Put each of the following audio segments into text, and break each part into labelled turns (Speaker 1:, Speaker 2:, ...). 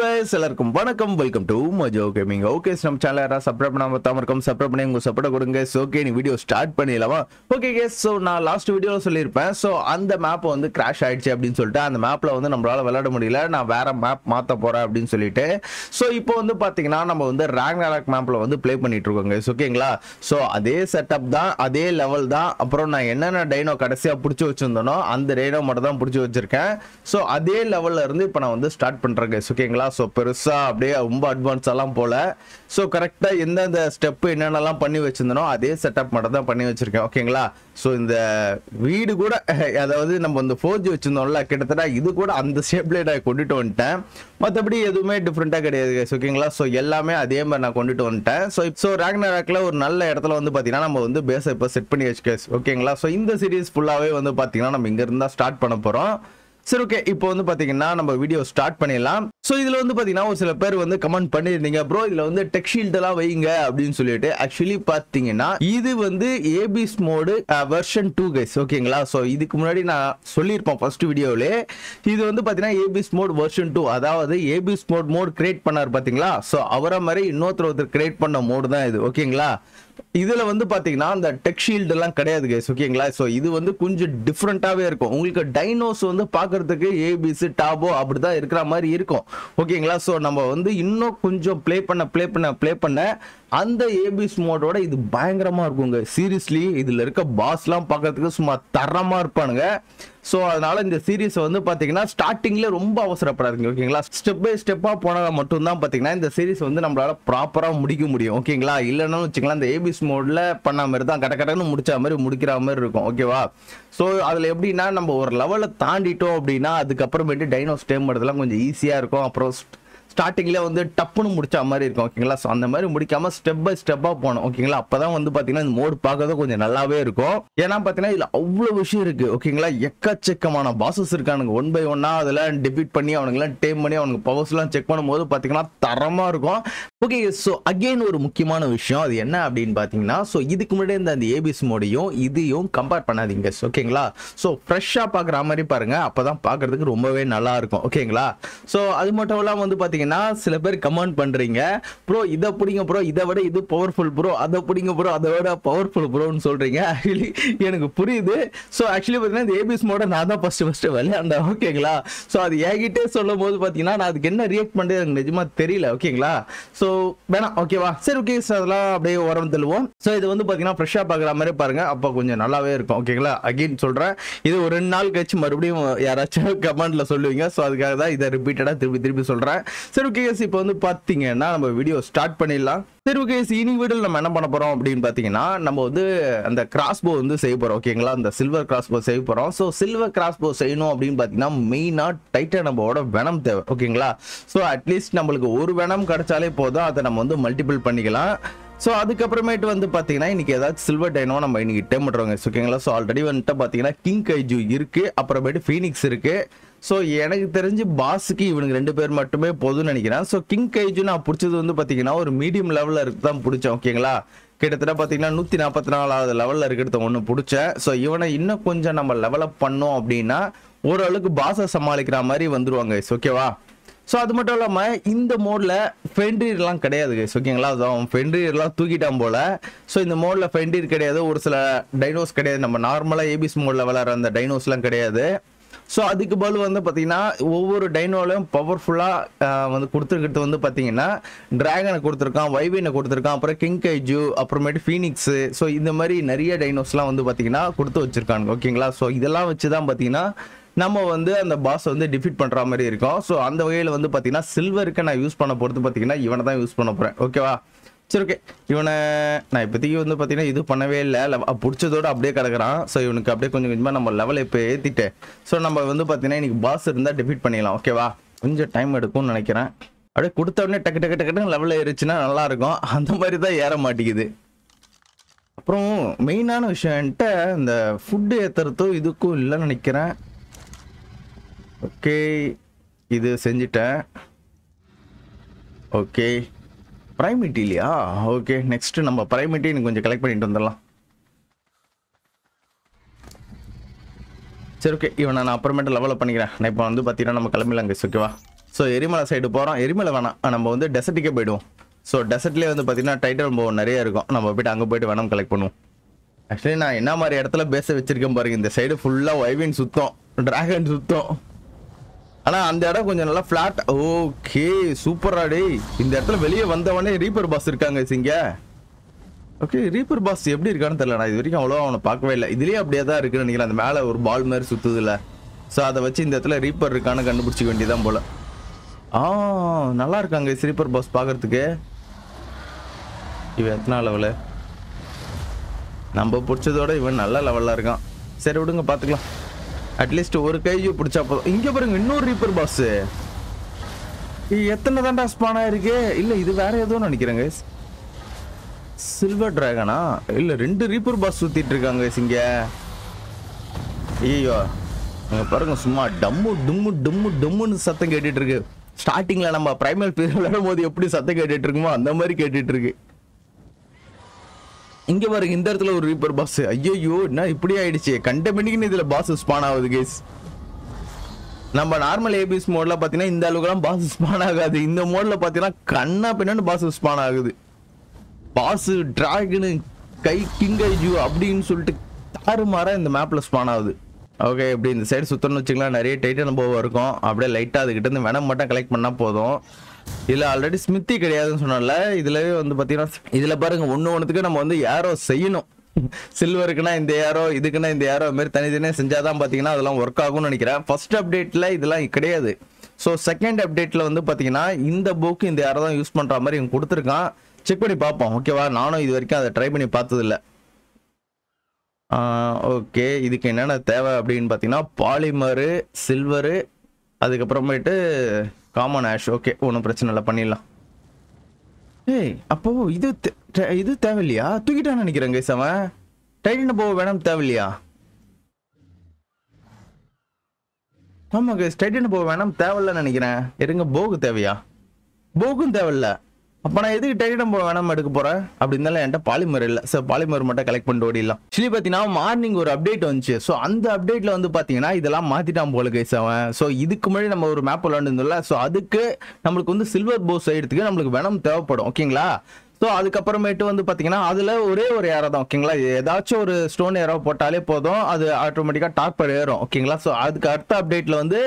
Speaker 1: guys எல்லாருக்கும் வணக்கம். Welcome to Majo gaming okay நம்ம சேனல் யாராவது சப்ஸ்கிரைப் பண்ணாம பார்த்தாம இருக்கோம் சப்ஸ்கிரைப் பண்ணி உங்க சப்போர்ட் கொடுங்க. ஓகே நீ வீடியோ ஸ்டார்ட் பண்ணிடலாமா? ஓகே கேஸ் ஸோ நான் லாஸ்ட் வீடியோவில் சொல்லியிருப்பேன். ஸோ அந்த மேப் வந்து கிராஷ் ஆயிடுச்சு அப்படின்னு சொல்லிட்டு அந்த மேப்பில் வந்து நம்மளால விளையாட முடியல. நான் வேற மேப் மாற்ற போறேன் அப்படின்னு சொல்லிட்டு. ஸோ இப்போ வந்து பார்த்தீங்கன்னா நம்ம வந்து ரேங்க் மேப்பில் வந்து ப்ளே பண்ணிட்டு இருக்கோங்க ஓகேங்களா ஸோ அதே செட்டப் தான் அதே லெவல் தான். அப்புறம் நான் என்னென்ன டைனோ கடைசியாக பிடிச்சி வச்சிருந்தனோ அந்த டைனோ மட்டும் தான் பிடிச்சி வச்சிருக்கேன். ஸோ அதே லெவலில் இருந்து இப்போ நான் வந்து ஸ்டார்ட் பண்ணுறேங்க ஓகேங்களா ஸோ பெருசாக அப்படியே ரொம்ப அட்வான்ஸெல்லாம் போல. ஸோ கரெக்டாக எந்தெந்த ஸ்டெப் என்னென்னலாம் பண்ணி வச்சிருந்தனோ அதே செட்டப் மட்டும் தான் பண்ணி வச்சிருக்கேன். ஓகேங்களா ஸோ இந்த வீடு கூட அதாவது நம்ம இந்த ஃபோர்ஜி வச்சுருந்தோம்ல கிட்டத்தட்ட இது கூட அந்த ஷேப்லேயே நான் கொண்டுட்டு வந்துட்டேன். மற்றபடி எதுவுமே டிஃப்ரெண்ட்டாக கிடையாது கேஸ் ஓகேங்களா ஸோ எல்லாமே அதே மாதிரி நான் கொண்டுட்டு வந்துட்டேன். ஸோ ஸோ ரேக்னராக்கில் ஒரு நல்ல இடத்துல வந்து பார்த்தீங்கன்னா நம்ம வந்து பேஸை இப்போ செட் பண்ணி வச்சுக்கேஸ் ஓகேங்களா ஸோ இந்த சீரீஸ் ஃபுல்லாகவே வந்து பார்த்தீங்கன்னா நம்ம இங்கேருந்து தான் ஸ்டார்ட் பண்ண போகிறோம் சரி ஓகே இப்போ வந்து பாத்தீங்கன்னா நம்ம வீடியோ ஸ்டார்ட் பண்ணிடலாம். ஸோ இதுல வந்து பாத்தீங்கன்னா ஒரு சில பேர் வந்து கமெண்ட் பண்ணியிருந்தீங்க ப்ரோ இதுல வந்து டெக்ஷீல்ட் எல்லாம் வைங்க அப்படின்னு சொல்லிட்டு. ஆக்சுவலி பாத்தீங்கன்னா இது வந்து abyss mode version two guys ஓகேங்களா ஸோ இதுக்கு முன்னாடி நான் சொல்லியிருப்பேன் ஃபர்ஸ்ட் வீடியோவிலே இது வந்து பாத்தீங்கன்னா ஏபிஸ் மோட் வெர்ஷன் டூ அதாவது ஏபிஸ் மோட் மோட் கிரியேட் பண்ணார் பாத்தீங்களா? ஸோ அவரை மாதிரி இன்னொருத்தர் ஒருத்தர் கிரியேட் பண்ண மோடு தான் இது. ஓகேங்களா இதுல வந்து பாத்தீங்கன்னா அந்த டெக் ஷீல்டு எல்லாம் கிடையாது கைஸ் ஓகேங்களா ஸோ இது வந்து கொஞ்சம் டிஃப்ரெண்டாவே இருக்கும். உங்களுக்கு டைனோஸ் வந்து பாக்குறதுக்கு ஏபிசி டாபோ அப்படிதான் இருக்கிற மாதிரி இருக்கும். ஓகேங்களா ஸோ நம்ம வந்து இன்னும் கொஞ்சம் ப்ளே பண்ண ப்ளே பண்ண ப்ளே பண்ண அந்த ஏபிஸ் மோடோட இது பயங்கரமா இருக்குங்க. சீரியஸ்லி இதுல இருக்க பாஸ்லாம் பார்க்கறதுக்கு சும்மா தரமா இருப்பானுங்க. ஸோ அதனால இந்த சீரீஸ் வந்து பார்த்தீங்கன்னா ஸ்டார்டிங்ல ரொம்ப அவசரப்படாதுங்க ஓகேங்களா ஸ்டெப் பை ஸ்டெப்பாக போனால் மட்டும்தான் பார்த்தீங்கன்னா இந்த சீரீஸ் வந்து நம்மளால ப்ராப்பராக முடிக்க முடியும் ஓகேங்களா இல்லைன்னு வச்சுக்கலாம் இந்த ஏபிஸ் மோட்ல பண்ண மாதிரி தான் கட கடன்னு முடிச்ச மாதிரி முடிக்கிற மாதிரி இருக்கும் ஓகேவா ஸோ அதில் எப்படின்னா நம்ம ஒரு லெவலை தாண்டிட்டோம் அப்படின்னா அதுக்கப்புறமேட்டு டைனோஸ் டைம் பண்ணுறதுலாம் கொஞ்சம் ஈஸியாக இருக்கும். அப்புறம் ஸ்டார்டிங்கில் வந்து டப்புன்னு முடிச்ச மாதிரி இருக்கும் ஓகேங்களா ஸோ அந்த மாதிரி முடிக்காமல் ஸ்டெப் பை ஸ்டெப்பாக போகணும் ஓகேங்களா அப்பதான் வந்து பார்த்தீங்கன்னா இந்த மோடு பார்க்கறது கொஞ்சம் நல்லாவே இருக்கும். ஏன்னா பார்த்தீங்கன்னா இதில் அவ்வளோ விஷயம் இருக்குது ஓகேங்களா எக்கச்சக்கமான பாசஸ் இருக்கானுங்க. ஒன் பை ஒன்னாக அதெல்லாம் டெபிட் பண்ணி அவனுங்கெல்லாம் டேம் பண்ணி அவனுக்கு பவர்ஸ்லாம் செக் பண்ணும்போது பார்த்தீங்கன்னா தரமாக இருக்கும். ஓகே ஸோ அகைன் ஒரு முக்கியமான விஷயம். அது என்ன அப்படின்னு பார்த்தீங்கன்னா ஸோ இதுக்கு முன்னாடி இந்த அந்த ஏபிஎஸ் மோடையும் இதையும் கம்பேர் பண்ணாதீங்க ஓகேங்களா ஸோ ஃப்ரெஷ்ஷாக பார்க்குற மாதிரி பாருங்கள் அப்போ தான் பார்க்கறதுக்கு ரொம்பவே நல்லா இருக்கும் ஓகேங்களா ஸோ அது மட்டும் இல்லாமல் வந்து பார்த்தீங்கன்னா சில பேர் கமெண்ட் பண்றீங்க. ப்ரோ இதை பிடிங்க ப்ரோ இதை விட இது பவர்ஃபுல் ப்ரோ அதை பிடிங்க ப்ரோ அதை விட பவர்ஃபுல் ப்ரோன்னு சொல்றீங்க. ஆக்சுவலி எனக்கு புரியுது. ஸோ ஆக்சுவலி பார்த்தீங்கன்னா இந்த ஏபிஎஸ் மோட நான் தான் ஃபர்ஸ்ட் ஃபஸ்ட்டு விளையாண்டேன். ஓகேங்களா ஸோ அது என்கிட்டே சொல்லும் போது பார்த்தீங்கன்னா நான் அதுக்கு என்ன ரியாக்ட் பண்ணுறது எனக்கு நிஜமா தெரியல. ஓகேங்களா ஸோ வேணாம் ஓகேவா சரி ஓகே சார் அதெல்லாம் அப்படியே உரம் தள்ளுவோம். ஸோ இது வந்து பார்த்தீங்கன்னா ஃப்ரெஷ்ஷாக பார்க்குற மாதிரி பாருங்க. அப்போ கொஞ்சம் நல்லாவே இருக்கும். ஓகேங்களா அகைன் சொல்கிறேன் இது ஒரு ரெண்டு நாள் கழிச்சு மறுபடியும் யாராச்சும் கமெண்ட்ல சொல்லுவீங்க. ஸோ அதுக்காக தான் இதை ரிப்பீட்டடாக திருப்பி திருப்பி சொல்கிறேன் சரி ஓகே இப்போ வந்து பார்த்தீங்கன்னா நம்ம வீடியோ ஸ்டார்ட் பண்ணிடலாம். சரி ஓகே இனி வீடியோ நம்ம என்ன பண்ண போறோம் அப்படின்னு பார்த்தீங்கன்னா நம்ம வந்து அந்த கிராஸ்போ வந்து செய்ய போறோம் ஓகேங்களா அந்த சில்வர் கிராஸ்போ செய்ய போறோம். ஸோ சில்வர் கிராஸ்போ செய்யணும் அப்படின்னு பார்த்தீங்கன்னா மெயினாக டைட்டாக நம்மளோட வெனம் தேவை ஓகேங்களா ஸோ அட்லீஸ்ட் நம்மளுக்கு ஒரு வெனம் கிடைச்சாலே போதும். அதை நம்ம வந்து மல்டிபிள் பண்ணிக்கலாம். ஸோ அதுக்கப்புறமேட்டு வந்து பார்த்தீங்கன்னா இன்னைக்கு ஏதாச்சும் சில்வர் டைனோ நம்ம இன்னைக்கு டேம் பண்ணுறோங்க ஓகேங்களா ஸோ ஆல்ரெடி வந்துட்டு பார்த்தீங்கன்னா கிங் கைஜு இருக்குது அப்புறமேட்டு ஃபீனிக்ஸ் இருக்குது ஸோ எனக்கு தெரிஞ்சு பாஸுக்கு இவனுக்கு ரெண்டு பேர் மட்டுமே போதும்னு நினைக்கிறேன். ஸோ கிங் கைஜு நான் பிடிச்சது வந்து பார்த்தீங்கன்னா ஒரு மீடியம் லெவலில் இருக்கு தான் பிடிச்சேன் ஓகேங்களா கிட்டத்தட்ட பார்த்தீங்கன்னா நூற்றி நாற்பத்தி நாலாவது லெவலில் இருக்கிறத ஒன்று பிடிச்சேன். ஸோ இவனை இன்னும் கொஞ்சம் நம்ம லெவலப் பண்ணோம் அப்படின்னா ஓரளவுக்கு பாஸை சமாளிக்கிற மாதிரி வந்துருவாங்க ஓகேவா ஸோ அது மட்டும் இல்லாமல் இந்த மோடில் ஃபென்ட்ரீர்லாம் கிடையாது கைஸ் ஓகேங்களா அதுதான் ஃபென்ட்ரீர்லாம் தூக்கிட்டான் போல். ஸோ இந்த மோடில் ஃபென்ட்ரீர் கிடையாது. ஒரு சில டைனோஸ் கிடையாது. நம்ம நார்மலாக ஏபிஸ் மோடில் விளாட்ற அந்த டைனோஸ்லாம் கிடையாது. ஸோ அதுக்கு பதில் வந்து பார்த்தீங்கன்னா ஒவ்வொரு டைனோலையும் பவர்ஃபுல்லாக வந்து கொடுத்துருக்கிறது வந்து பார்த்தீங்கன்னா டிராகனை கொடுத்துருக்கான் வைவினை கொடுத்துருக்கான் அப்புறம் கிங் கைஜு அப்புறமேட்டு ஃபீனிக்ஸு ஸோ இந்த மாதிரி நிறைய டைனோஸ்லாம் வந்து பார்த்தீங்கன்னா கொடுத்து வச்சிருக்காங்க. ஓகேங்களா ஸோ இதெல்லாம் வச்சு தான் பார்த்தீங்கன்னா நம்ம வந்து அந்த பாஸ் வந்து டிஃபீட் பண்ணுற மாதிரி இருக்கும். ஸோ அந்த வகையில் வந்து பார்த்தீங்கன்னா சில்வருக்கு நான் யூஸ் பண்ண போகிறது பார்த்தீங்கன்னா இவனை தான் யூஸ் பண்ண போகிறேன் ஓகேவா சரி ஓகே இவனை நான் இப்போதைக்கு வந்து பார்த்தீங்கன்னா இது பண்ணவே இல்லை. பிடிச்சதோட அப்படியே கிடக்குறான். ஸோ இவனுக்கு அப்படியே கொஞ்சம் கொஞ்சமாக நம்ம லெவலை இப்போ ஏற்றிட்டேன் ஸோ நம்ம வந்து பார்த்தீங்கன்னா இன்றைக்கி பாஸ் இருந்தால் டிஃபீட் பண்ணிடலாம் ஓகேவா கொஞ்சம் டைம் எடுக்கும்னு நினைக்கிறேன். அப்படியே கொடுத்த உடனே டக்கு டக்கு டக்குன்னு லெவலில் ஏறிச்சுன்னா நல்லா இருக்கும் அந்த மாதிரி தான் ஏற மாட்டேங்குது. அப்புறம் மெயினான விஷயம் என்கிட்ட இந்த ஃபுட்டு ஏற்றுறதும் இதுக்கும் இல்லைன்னு நினைக்கிறேன். ஓகே இது செஞ்சிட்டேன். ஓகே பிரைமிட்டி இல்லையா ஓகே நெக்ஸ்ட் நம்ம பிரைமிட்டி எனக்கு கொஞ்சம் கலெக்ட் பண்ணிட்டு வந்துடலாம். சரி ஓகே இவனை நான் அப்புறமேட்டு லெவலப் பண்ணிக்கிறேன். நான் இப்போ வந்து பார்த்தீங்கன்னா நம்ம கிளம்பிடலாம் guys, ஓகேவா ஸோ எரிமலை சைடு போகிறோம் எரிமலை வேணாம். நம்ம வந்து டெசர்ட்டுக்கே போயிடுவோம். ஸோ டெசர்ட்லேயே வந்து பார்த்தீங்கன்னா டைட்டல் போக நிறைய இருக்கும். நம்ம போயிட்டு அங்கே போயிட்டு வேணாம் கலெக்ட் பண்ணுவோம். ஆக்சுவலி நான் என்ன மாதிரி இடத்துல பேச வச்சிருக்கேன் பாருங்க. இந்த சைடு ஃபுல்லாக வைவின் சுத்தம். ட்ராகன் சுத்தம். ஆனால் அந்த இடம் கொஞ்சம் நல்லா ஃப்ளாட் ஓகே சூப்பரா டேய். இந்த இடத்துல வெளியே வந்தவொடனே ரீப்பர் பாஸ் இருக்காங்க சிங்க. ஓகே ரீப்பர் பாஸ் எப்படி இருக்கான்னு தெரியல. நான் இது வரைக்கும் அவ்வளோ அவனை பார்க்கவே இல்லை. இதுலேயே அப்படியே தான் இருக்குன்னு நினைக்கிறேன். அந்த மேலே ஒரு பால் மாதிரி சுத்துதுல. ஸோ அதை வச்சு இந்த இடத்துல ரீப்பர் இருக்கான்னு கண்டுபிடிச்சிக்க வேண்டியதான் போல. ஆ நல்லா இருக்காங்க ரீப்பர் பாஸ் பார்க்கறதுக்கு. இவன் எத்தனை லெவலு நம்ம பிடிச்சதோட இவன் நல்ல லெவலில் இருக்கான். சரி விடுங்க பார்த்துக்கலாம். அட்லீஸ்ட் ஒரு கையை பிடிச்சா போதும். இங்கே பாருங்க இன்னொரு ரீப்பர் பாஸ் எத்தனை தாண்டா ஸ்பானா இருக்கு இல்ல இது வேற ஏதோ நினைக்கிறேங்க சில்வர் டிராகனா இல்ல ரெண்டு ரீப்பர் பாஸ் சுத்திட்டு இருக்காங்க இங்க. ஐயோ இங்க பாருங்க சும்மா டம்மு டும்மு டும்மு டும்முன்னு சத்தம் கேட்டுட்டு இருக்கு. ஸ்டார்டிங்ல நம்ம பிரைமல் பீரியட் விளையாடும் போது எப்படி சத்தம் கேட்டுட்டு இருக்குமோ அந்த மாதிரி கேட்டுட்டு இருக்கு. இங்க பாருங்க இந்த இடத்துல ஒரு ரீப்பர் பாஸ் ஐயோ என்ன இப்படி ஆயிடுச்சு? கண்ட மணிக்குன்னு இதுல பாஸ் ஸ்பான் ஆகுது கேஸ் நம்ம நார்மல் ஏபிஎஸ் மோட்ல பாத்தீங்கன்னா இந்த அளவுக்குலாம் பாஸ் ஸ்பான் ஆகாது. இந்த மோட்ல பாத்தீங்கன்னா கண்ணா பின்னாடி பாஸ் ஸ்பான் ஆகுது. பாஸ் டிராகனு கை கிங்கைஜு அப்படின்னு சொல்லிட்டு தாறுமாறா இந்த மேப்ல ஸ்பான் ஆகுது. ஓகே இப்படி இந்த சைடு சுத்தம்னு வச்சுக்கலாம் நிறைய டைட்டன் அனுபவம் இருக்கும். அப்படியே லைட்டாக அதுக்கிட்ட இருந்து வேணம் மட்டும் கலெக்ட் பண்ணால் போதும். இதுல ஆல்ரெடி ஸ்மித்தி கிடையாதுன்னு சொன்னோம்ல இதுலவே வந்து பாத்தீங்கன்னா இதில் பாருங்க ஒன்று ஒன்றுத்துக்கு நம்ம வந்து யாரோ செய்யணும். சில்வருக்குன்னா இந்த யாரோ இதுக்குன்னா இந்த யாரோ மாதிரி தனித்தனியாக செஞ்சாதான் பார்த்தீங்கன்னா அதெல்லாம் ஒர்க் ஆகும்னு நினைக்கிறேன். ஃபர்ஸ்ட் அப்டேட்டில் இதெல்லாம் கிடையாது. ஸோ செகண்ட் அப்டேட்டில் வந்து பாத்தீங்கன்னா இந்த புக்கு இந்த யாரோ தான் யூஸ் பண்ணுற மாதிரி இவங்க கொடுத்துருக்கான். செக் பண்ணி பார்ப்போம் ஓகேவா நானும் இது வரைக்கும் அதை ட்ரை பண்ணி பார்த்ததில்ல. ஓகே இதுக்கு என்னென்ன தேவை அப்படின்னு பார்த்தீங்கன்னா பாலிமரு சில்வரு அதுக்கப்புறமேட்டு காமன் ஆஷ் ஓகே ஒன்றும் பிரச்சனை இல்லை. பண்ணிடலாம். ஏய் அப்போ இது தே- இது தேவையில்லையா? தூக்கிட்டான்னு நினைக்கிறேன் கைஸ் அவன். டைட்டன் போக வேணாம் தேவையில்லையா? ஆமாம் கைஸ் டைட்டன் போக வேணாம் தேவையில்லன்னு நினைக்கிறேன். இருங்க போகு தேவையா? போகும் தேவையில்ல. அப்போ நான் எதுக்கு டைட்டன் வேணாம் எடுக்க போறேன்? அப்படி இருந்தாலும் என்கிட்ட பாலிமர் இல்லை. சார் பாலிமர் மட்டும் கலெக்ட் பண்ணிட்டு ஓடிடலாம். ஆக்சுவலி பார்த்தீங்கன்னா மார்னிங் ஒரு அப்டேட் வந்துச்சு. ஸோ அந்த அப்டேட்ல வந்து பார்த்தீங்கன்னா இதெல்லாம் மாத்திட்டான் போல கைஸ் அவன். ஸோ இதுக்கு முன்னாடி நம்ம ஒரு மேப் விளாண்டுருந்தோம்ல ஸோ அதுக்கு நம்மளுக்கு வந்து சில்வர் போஸ் எடுத்துக்கு நம்மளுக்கு வேணம் தேவைப்படும். ஓகேங்களா ஸோ அதுக்கப்புறமேட்டு வந்து பார்த்தீங்கன்னா அதில் ஒரே ஒரு ஏரோ தான் ஓகேங்களா ஏதாச்சும் ஒரு ஸ்டோன் ஏரோ போட்டாலே போதும். அது ஆட்டோமேட்டிக்காக டாப்பர் ஏறும் ஓகேங்களா ஸோ அதுக்கு அடுத்த அப்டேட்டில் வந்து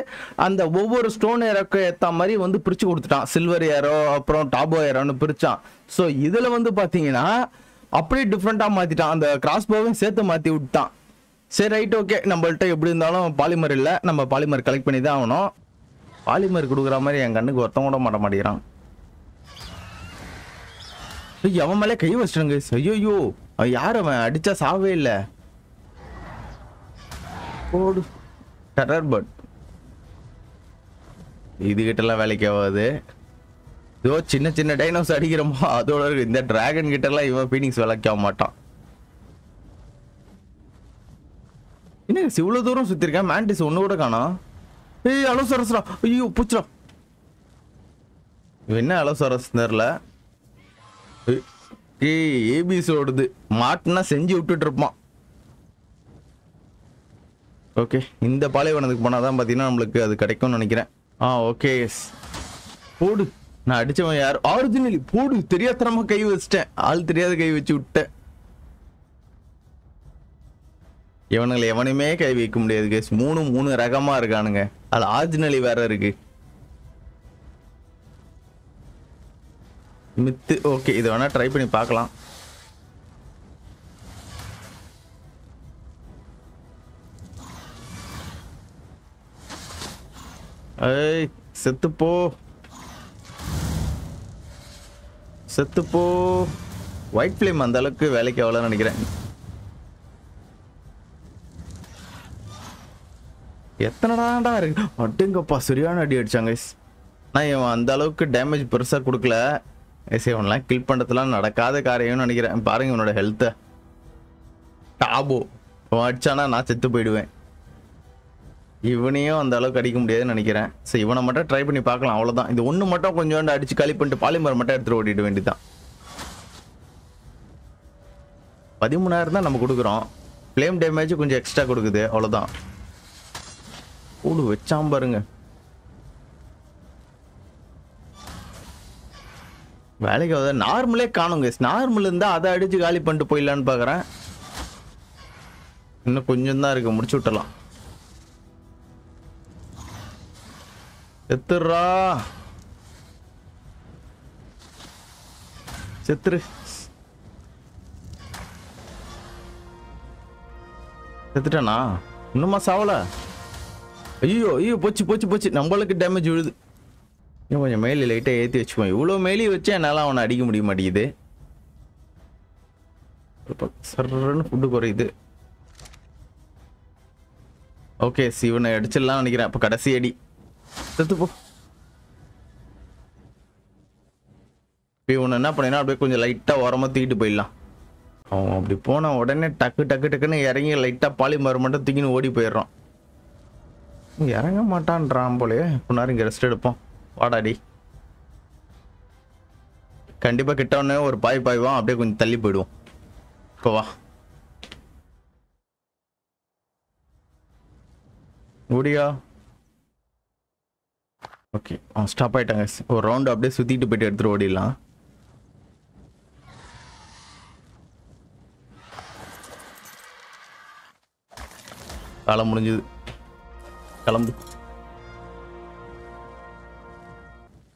Speaker 1: அந்த ஒவ்வொரு ஸ்டோன் ஏரோக்கு ஏற்ற மாதிரி வந்து பிரித்து கொடுத்துட்டான். சில்வர் ஏரோ அப்புறம் டாபோ ஏரோன்னு பிரித்தான் ஸோ இதில் வந்து பார்த்தீங்கன்னா அப்படியே டிஃப்ரெண்ட்டாக மாற்றிட்டான் அந்த கிராஸ் போவையும் சேர்த்து மாற்றி விட்டான் சரி ரைட் ஓகே நம்மள்ட்ட எப்படி இருந்தாலும் பாலிமர் இல்லை. நம்ம பாலிமர் கலெக்ட் பண்ணி தான் ஆகணும். பாலிமர் கொடுக்குற மாதிரி என் கண்ணுக்கு ஒருத்தவங்க கூட மாட்ட மாட்டேங்கிறான். அவன் மேலே கை வச்சிட்டாங்க ஐயோ யார் அவன்? அடிச்சா சாவே இல்ல. ஓடு டெரர் பர்ட் இதுகிட்டலாம் வேலைக்கு ஆகாது. இதோ சின்ன சின்ன டைனோஸ் அடிக்கிறோமோ அதோட. இந்த டிராகன் கிட்டலாம் இவன் ஃபீனிங்ஸ் வேலைக்கு ஆக மாட்டான். என்ன இவ்வளவு தூரம் சுத்திருக்கேன் மேண்டிஸ் ஒண்ணு கூட காணோம் ஏய் அலோசரஸ்ரா ஐயோ பூச்சிரா இவன் என்ன அலோசரஸ் தெரியல. ஏய் ஏபிசி மாட்டுனா செஞ்சு விட்டுட்டு இருப்பான். ஓகே இந்த பாலைவனத்துக்கு போனால் தான் பார்த்தீங்கன்னா நம்மளுக்கு அது கிடைக்கும்னு நினைக்கிறேன். Ah okay yes. போடு. நான் அடிச்சவன் யார்? ஆரிஜினலி போடு. தெரியாதனமா கை வச்சிட்டேன். ஆள் தெரியாத கை வச்சு விட்டேன். இவனுங்களை எவனையுமே கை வைக்க முடியாது கேஸ் மூணு மூணு ரகமா இருக்கானுங்க. அது ஆரிஜினலி வேற இருக்கு. மித்து ஓகே இதை வேணா ட்ரை பண்ணி பார்க்கலாம். ஏய் செத்துப்போ செத்துப்போ ஒயிட் ஃப்ளேம் அந்த அளவுக்கு வேலைக்கு அவ்வளோ நினைக்கிறேன். எத்தனைடாண்டா இருக்கு? அட்டுங்கப்பா சரியான அடி அடிச்சாங்க நான் அந்த அளவுக்கு டேமேஜ் பெருசாக கொடுக்கல. எஸ் இவன்லாம் கில் பண்ணுறதுலாம் நடக்காத காரியம்னு நினைக்கிறேன். பாருங்க உன்னோட ஹெல்த்தை டாபோ. இவன் அடிச்சானா நான் செத்து போயிடுவேன். இவனையும் அந்த அளவுக்கு அடிக்க முடியாதுன்னு நினைக்கிறேன். சரி இவனை மட்டும் ட்ரை பண்ணி பார்க்கலாம் அவ்வளோதான் இது ஒன்று மட்டும் கொஞ்சோண்டு அடிச்சு களி பண்ணிட்டு பாலிமர் மட்டும் எடுத்துகிட்டு ஓடிட வேண்டியதுதான். பதிமூணாயிரம் தான் நம்ம கொடுக்குறோம். ஃப்ளேம் டேமேஜ் கொஞ்சம் எக்ஸ்ட்ரா கொடுக்குது அவ்வளோதான் கூடு வச்சாம் பாருங்கள் வேலைக்கு வந்து நார்மலே காணுங்க நார்மல் இருந்தால் அதை அடித்து காலி பண்ணிட்டு போயிடலான்னு பார்க்குறேன் இன்னும் கொஞ்சம் தான் இருக்கு. முடிச்சு விட்டலாம் செத்துடுறா. செத்துரு. செத்துட்டானா? இன்னுமா சாவல? ஐயோ ஐயோ போச்சு போச்சு போச்சு. நம்மளுக்கு டேமேஜ் விழுது. இன்னும் கொஞ்சம் மேலி லைட்டாக ஏற்றி வச்சுக்கோ இவ்வளோ மேலி வச்சு என்னால் அவனை அடிக்க முடிய மாட்டேங்குது. இப்போ சர்ன்னு ஃபுட்டு குறையுது. ஓகே சிவனை அடிச்சிடலாம் நினைக்கிறேன். அப்போ கடைசி அடி. செத்து போ. இப்போ இவனை என்ன பண்ணினா அப்படியே கொஞ்சம் லைட்டாக உரமாக தூக்கிட்டு போயிடலாம். அவன் அப்படி போன உடனே டக்கு டக்கு டக்குன்னு இறங்கி லைட்டாக பாலிமர் மட்டும் தூக்கின்னு ஓடி போயிடுறான். இறங்க மாட்டான்றான் போலயே. இப்போ நேரம் இங்கே ரெஸ்ட் எடுப்போம். வாடாடி. கண்டிப்பாக கிட்டவொடனே ஒரு பாய் பாய்வான் அப்படியே கொஞ்சம் தள்ளி போயிடுவோம். இப்போ வா. ஓடியா? ஓகே. அவன் ஸ்டாப் ஆயிட்டாங்க. ஒரு ரவுண்டு அப்படியே சுற்றிட்டு போயிட்டு எடுத்துகிட்டு ஓடிடலாம். வேலை முடிஞ்சது. கிளம்பு.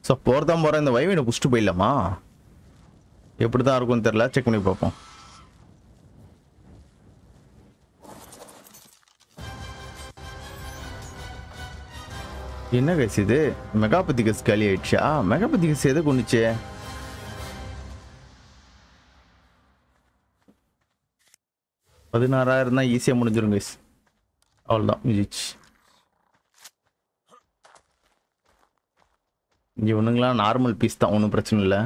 Speaker 1: ஸோ போகிறதான் போகிறேன் இந்த வைவினை புஷ்ட்டு போயிடலாமா? எப்படி தான் இருக்கும்னு தெரில செக் பண்ணி பார்ப்போம். என்ன கைஸ் இது? மெகாபதிகஸ் காலி ஆயிடுச்சா? மெகாபதிகஸ் எதை கொண்டுச்சு? பதினாறாயிரம் தான் ஈஸியாக முடிஞ்சிரும் கைஸ் அவ்வளோதான் இங்கே ஒன்றுங்களா நார்மல் பீஸ் தான். ஒன்றும் பிரச்சனை இல்லை.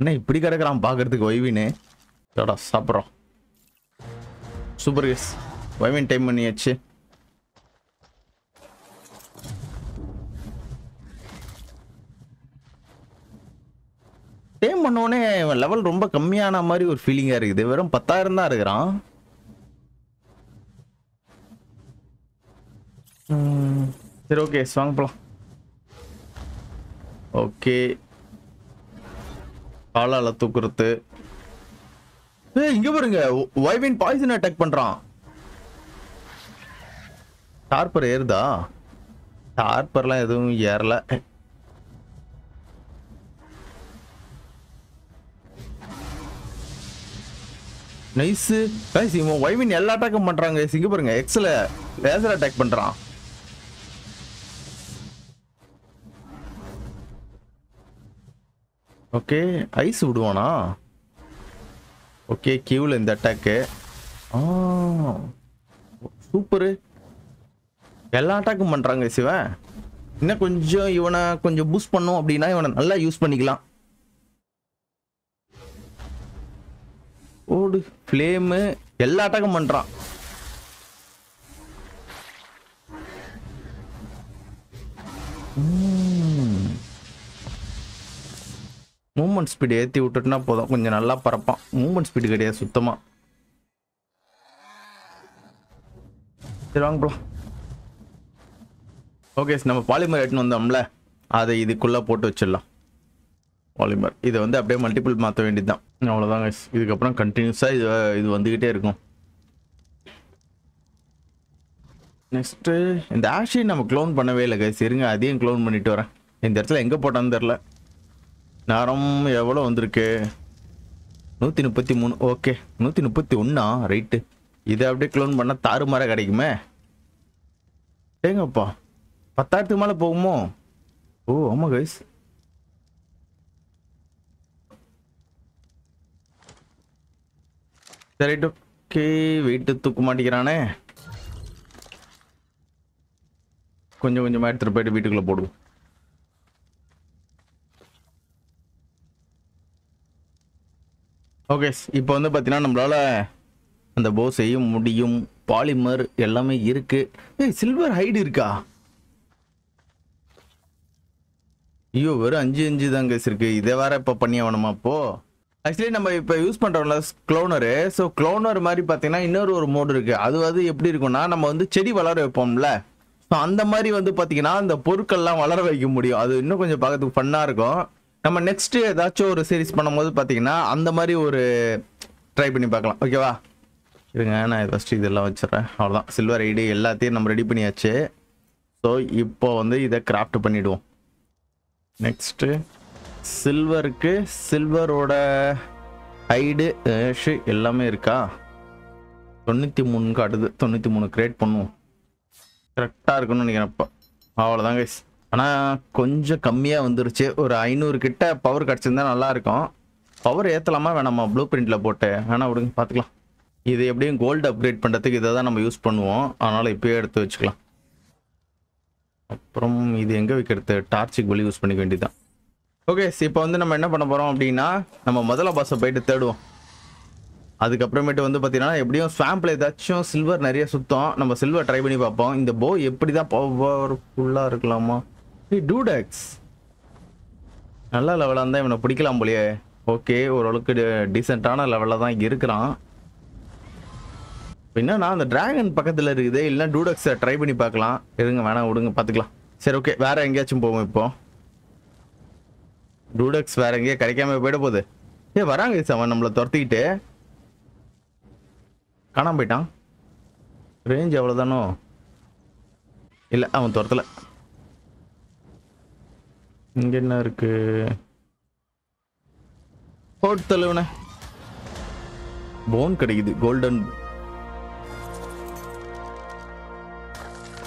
Speaker 1: என்ன இப்படி கிடக்குறான் பார்க்கறதுக்கு வைவின்னு இதோட சாப்பிட்றோம். சூப்பர் கேஸ் வைவின் டைம் பண்ணியாச்சு. டேம் பண்ணோடனே லெவல் ரொம்ப கம்மியான மாதிரி ஒரு ஃபீலிங்காக இருக்குது. வெறும் பத்தாயிரம் தான் இருக்கிறான். சரி ஓகே வாங்க போலாம். ஓகே. காலால தூக்குறது. ஏய் இங்க பாருங்க. வைவின் பாய்சன் அட்டாக் பண்றான். டார்பர் ஏறுதா? டார்பர்லாம் எதுவும் ஏறல. நைஸ் கைஸ் இவன் வைவின் எல்லா அட்டாக்கும் பண்றாங்க. guys. இங்க பாருங்க. எக்ஸ்ல லேசர் அட்டாக் பண்றான். ஓகே ஐஸ் விடுவானா? ஓகே கியூவில் இந்த அட்டாக்கு ஆ சூப்பரு எல்லா அட்டாக்கும் பண்ணுறாங்க சிவன் இன்னும் கொஞ்சம் இவனை கொஞ்சம் பூஸ்ட் பண்ணோம் அப்படின்னா இவனை நல்லா யூஸ் பண்ணிக்கலாம். ஓடு ஃப்ளேமு எல்லா அட்டாக்கும் பண்ணுறான் மூமெண்ட் ஸ்பீடு ஏற்றி விட்டுட்டுனா போதும். கொஞ்சம் நல்லா பறப்பான். மூமெண்ட் ஸ்பீடு கிடையாது சுத்தமாக சரி வாங்க போகலாம் ஓகே நம்ம பாலிமர் எடுத்துன்னு வந்தோம்ல. அதை இதுக்குள்ளே போட்டு வச்சிடலாம். பாலிமர் இதை வந்து அப்படியே மல்டிபிள் மாற்ற வேண்டியது தான் அவ்வளோதாங்க இதுக்கப்புறம் கண்டினியூஸாக இது இது வந்துக்கிட்டே இருக்கும். நெக்ஸ்ட்டு இந்த ஆஷி நம்ம க்ளோன் பண்ணவே இல்லை கைஸ் இருங்க அதையும் க்ளோன் பண்ணிட்டு வரேன். இந்த இடத்துல எங்கே போட்டான்னு தெரில நேரம் எவ்வளோ வந்திருக்கு? நூற்றி முப்பத்தி மூணு ஓகே. நூற்றி முப்பத்தி ஒன்றா ரைட்டு. இதை அப்படியே க்ளோன் பண்ணால் தாறுமாறாக கிடைக்குமே? ஏங்கப்பா. பத்தாயிரத்துக்கு மேலே போகுமோ? ஓ ஆமாம் கைஸ் சரி ஓகே வெயிட்டு தூக்க மாட்டேங்கிறானே. கொஞ்சம் கொஞ்சமாக எடுத்துகிட்டு போயிட்டு வீட்டுக்குள்ளே போடுவோம் ஓகே இப்போ வந்து பார்த்தீங்கன்னா நம்மளால் அந்த போ செய்ய முடியும். பாலிமர் எல்லாமே இருக்கு. ஏய் சில்வர் ஹைடு இருக்கா? ஐயோ வெறும் அஞ்சு அஞ்சு தான் கேஸ் இருக்கு. இதை வேற இப்போ பண்ணி ஆகணுமா அப்போ ஆக்சுவலி நம்ம இப்போ யூஸ் பண்ணுறோம்ல க்ளோனரு ஸோ க்ளோனர் மாதிரி பார்த்தீங்கன்னா இன்னொரு ஒரு மோடு இருக்குது அது வந்து எப்படி இருக்கும்னா நம்ம வந்து செடி வளர வைப்போம்ல. ஸோ அந்த மாதிரி வந்து பார்த்தீங்கன்னா அந்த பொருட்கள்லாம் வளர வைக்க முடியும். அது இன்னும் கொஞ்சம் பார்க்கறதுக்கு ஃபன்னாக இருக்கும். நம்ம நெக்ஸ்ட் ஏதாச்சும் ஒரு சீரிஸ் பண்ணும்போது பார்த்தீங்கன்னா அந்த மாதிரி ஒரு ட்ரை பண்ணி பார்க்கலாம். ஓகேவா இருங்க நான் ஃபஸ்ட்டு இதெல்லாம் வச்சிடறேன். அவ்வளோதான் சில்வர் ஐடி எல்லாத்தையும் நம்ம ரெடி பண்ணியாச்சு. ஸோ இப்போ வந்து இதை கிராஃப்ட் பண்ணிவிடுவோம் நெக்ஸ்ட்டு சில்வருக்கு சில்வரோட ஹைடு ஏஷு எல்லாமே இருக்கா? தொண்ணூற்றி மூணு காட்டுது தொண்ணூற்றி மூணு கிரியேட் பண்ணுவோம். கரெக்டாக இருக்குன்னு நினைக்கிறேன் இப்போ அவ்வளோதான் கைஸ் ஆனால் கொஞ்சம் கம்மியாக வந்துருச்சு. ஒரு ஐநூறு கிட்ட பவர் கிடச்சிருந்தா நல்லாயிருக்கும் பவர் ஏற்றலாமா வேணாமா? ப்ளூ பிரிண்டில் போட்டு. வேணா விடுங்க பார்த்துக்கலாம் இது எப்படியும் கோல்டு அப்கிரேட் பண்ணுறதுக்கு இதை தான் நம்ம யூஸ் பண்ணுவோம். அதனால் இப்போயே எடுத்து வச்சுக்கலாம். அப்புறம் இது எங்கே வைக்கிறது? டார்ச்சுக்கு வெளியே யூஸ் பண்ணிக்க வேண்டியதுதான். ஓகே இப்போ வந்து நம்ம என்ன பண்ண போகிறோம் அப்படின்னா நம்ம முதல்ல பாஸை போயிட்டு தேடுவோம். அதுக்கப்புறமேட்டு வந்து பார்த்தீங்கன்னா எப்படியும் ஸ்வாம்பில் ஏதாச்சும் சில்வர் நிறைய சுத்தம். நம்ம சில்வர் ட்ரை பண்ணி பார்ப்போம். இந்த போ எப்படி தான் பவர்ஃபுல்லாக இருக்கலாமா? டூடெக்ஸ் நல்ல லெவலாக இருந்தால் இவனை பிடிக்கலாம் போலியே. ஓகே ஓரளவுக்கு டீசெண்டான லெவலில் தான் இருக்கிறான். என்னன்னா அந்த டிராகன் பக்கத்தில் இருக்குது. இல்லைன்னா டூடக்ஸை ட்ரை பண்ணி பார்க்கலாம். எதுங்க வேணாம் விடுங்க பார்த்துக்கலாம். சரி ஓகே வேற எங்கேயாச்சும் போவோம் இப்போ. டூடக்ஸ் வேற எங்கேயும் கிடைக்காம போயிட போகுது. ஏ வராங்க சார் அவன் நம்மளை துரத்திக்கிட்டு. காணாம போயிட்டான். ரேஞ்ச் எவ்வளோதானோ இல்லை அவன் துரத்தல. இங்க என்ன இருக்கு? போட்டு தள்ளுவனே போன் கிடைக்குது கோல்டன்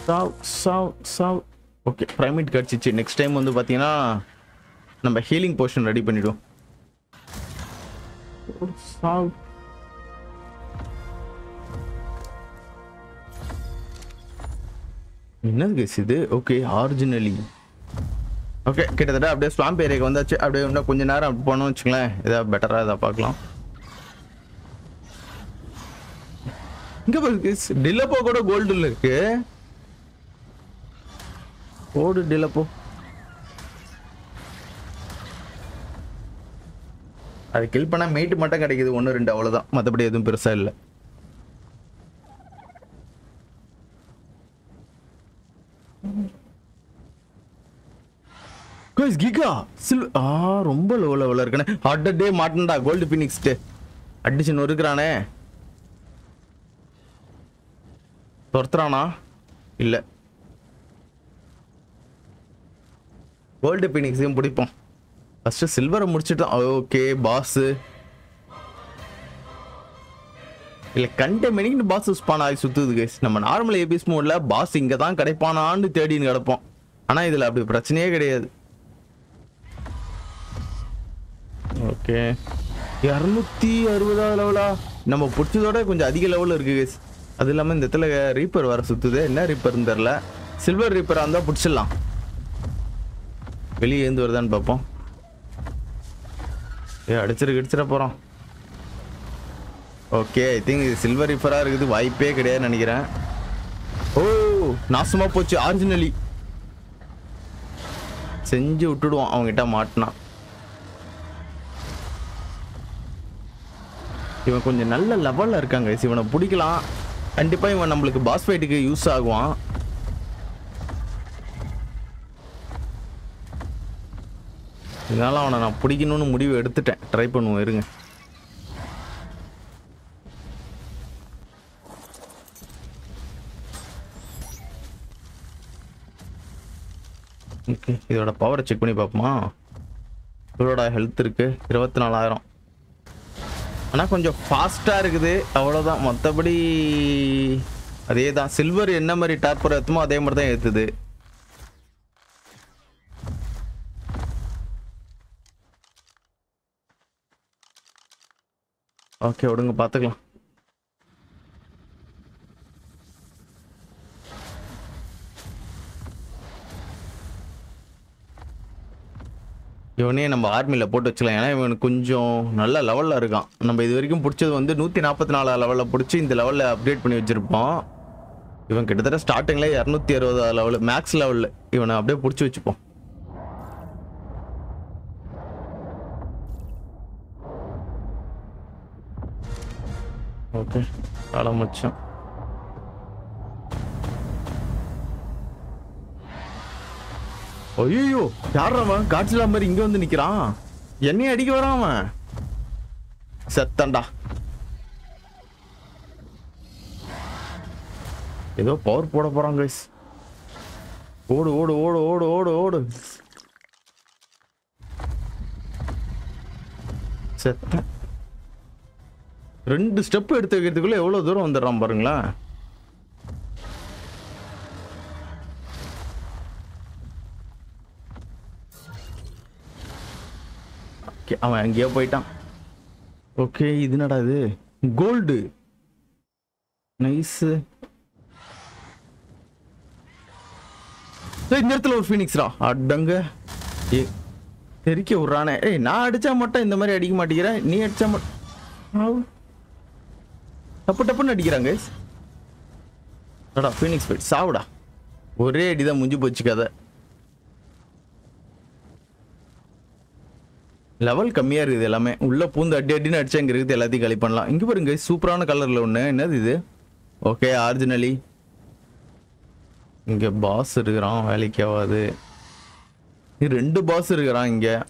Speaker 1: சாவ் சாவ் சாவ் ஓகே பிரைமேட் கிடச்சிச்சு. நெக்ஸ்ட் டைம் வந்து பார்த்தீங்கன்னா நம்ம ஹீலிங் போர்ஷன் ரெடி பண்ணிடுவோம். சாவ் என்னது கேஸ் இது? ஓகே ஆரிஜினலி ஓகே கிட்டத்தட்ட அப்படியே ஸ்வாம்ப் ஏரியாக்கு வந்தாச்சு. அப்படியே இன்னும் கொஞ்ச நேரம் அப்படி போனோம் வச்சுங்களேன் ஏதாவது பெட்டராக ஏதாவது பார்க்கலாம். இங்கே பாருங்க டிலப்போ கூட கோல்டுல இருக்கு. ஓடு டிலப்போ அது கில் பண்ணா மீட்டு மட்டும் கிடைக்குது. ஒன்று ரெண்டு அவ்வளோதான் மற்றபடி எதுவும் பெருசா இல்லை. கைஸ் கிகா சில் ஆ ரொம்ப லோ லெவலில் இருக்கனே. டே மாட்டேன்டா. கோல்டு பினிக்ஸ்ட்டு அடிச்சு நொறுக்கிறானே துரத்துறானா? இல்லை. கோல்டு பினிக்ஸையும் பிடிப்போம். ஃபஸ்ட்டு சில்வரை முடிச்சுட்டோம். ஓகே பாஸு இல்லை கண்ட மெனிக்கு பாஸ் ஸ்பான் ஆகி சுற்றுது கைஸ் நம்ம நார்மல் ஏபிஎஸ் மோடில் பாஸ் இங்கே தான் கிடைப்பானான்னு தேடின்னு கிடப்போம். ஆனால் இதில் அப்படி பிரச்சனையே கிடையாது. ஓகே இரநூத்தி அறுபதாவது லெவலா நம்ம பிடிச்சதோட கொஞ்சம் அதிக லெவலில் இருக்கு கேஸ் அது இல்லாமல் இந்த இடத்துல ரீப்பர் வர சுற்றுது என்ன ரீப்பர்னு தெரில சில்வர் ரீப்பராக இருந்தால் பிடிச்சிடலாம். வெளியே இருந்து வருதான்னு பார்ப்போம். ஏ அடிச்சிட கிடிச்சிட போகிறோம் ஓகே ஐ திங்க் இது சில்வர் ரீப்பராக இருக்குது. வாய்ப்பே கிடையாதுன்னு நினைக்கிறேன். ஓ நாசமாக போச்சு. ஆரிஜினலி செஞ்சு விட்டுடுவோம் அவங்ககிட்ட மாட்டினா இவன் கொஞ்சம் நல்ல லெவலில் இருக்காங்க இவனை பிடிக்கலாம். கண்டிப்பாக இவன் நம்மளுக்கு பாஸ் ஃபைட்டுக்கு யூஸ் ஆகுவான். இதனால அவனை நான் பிடிக்கணும்னு முடிவு எடுத்துட்டேன். ட்ரை பண்ணுவோம் இருங்க. ஓகே இதோட பவரை செக் பண்ணி பார்ப்போமா? இதோட ஹெல்த் இருக்குது இருபத்தி நாலாயிரம். ஆனால் கொஞ்சம் ஃபாஸ்ட்டாக இருக்குது. அவ்வளோதான் மற்றபடி அதே தான் சில்வர் என்ன மாதிரி டாப்பர் ஏற்றுமோ அதே மாதிரி தான் ஏற்றுது ஓகே விடுங்க பார்த்துக்கலாம் இவனே நம்ம ஆர்மியில் போட்டு வச்சுக்கலாம். ஏன்னா இவனுக்கு கொஞ்சம் நல்ல லெவலில் இருக்கான். நம்ம இது வரைக்கும் பிடிச்சது வந்து நூற்றி நாற்பத்தி நாலு லெவலில் பிடிச்சி இந்த லெவலில் அப்டேட் பண்ணி வச்சுருப்போம். இவன் கிட்டத்தட்ட ஸ்டார்டிங்கில் இரநூத்தி அறுபது லெவலு மேக்ஸ் லெவலில் இவனை அப்படியே பிடிச்சி வச்சுப்போம். ஓகே காலம் வச்சோம் ஐயோ யார் அவன்? காட்சிலா மாதிரி இங்க வந்து நிக்கிறான். என்னையும் அடிக்க வரான் அவன். செத்தண்டா. ஏதோ பவர் போட போறான் கைஸ் ஓடு ஓடு ஓடு ஓடு ஓடு ஓடு. செத்த ரெண்டு ஸ்டெப் எடுத்து வைக்கிறதுக்குள்ள எவ்வளவு தூரம் வந்துடுறான் பாருங்களேன். அவன் எங்கேயோ போயிட்டான். ஓகே இது நடா இது? கோல்டு நைஸ் இந்த இடத்துல ஒரு ஃபீனிக்ஸ்ரா அடங்க. ஏ தெரிக்க விட்றானே. ஏய் நான் அடிச்சா மட்டும் இந்த மாதிரி அடிக்க மாட்டேங்கிறேன் நீ அடிச்சா மட்டும் டப்பு டப்புன்னு அடிக்கிறாங்க ஃபீனிக்ஸ் போயிட்டு சாவுடா. ஒரே அடிதான் முடிஞ்சு போச்சு கதை. லெவல் கம்மியா இருக்குது எல்லாமே. உள்ள பூந்து அடி அடின்னு அடிச்சா இங்க இருக்குது எல்லாத்தையும் கலி பண்ணலாம். இங்க பாருங்க சூப்பரான கலர்ல ஒண்ணு. என்னது இது? ஓகே ஆரிஜினலி இங்க பாஸ் இருக்கிறான் வேலைக்கு ஆகாது ரெண்டு பாஸ் இருக்கிறான் இங்க.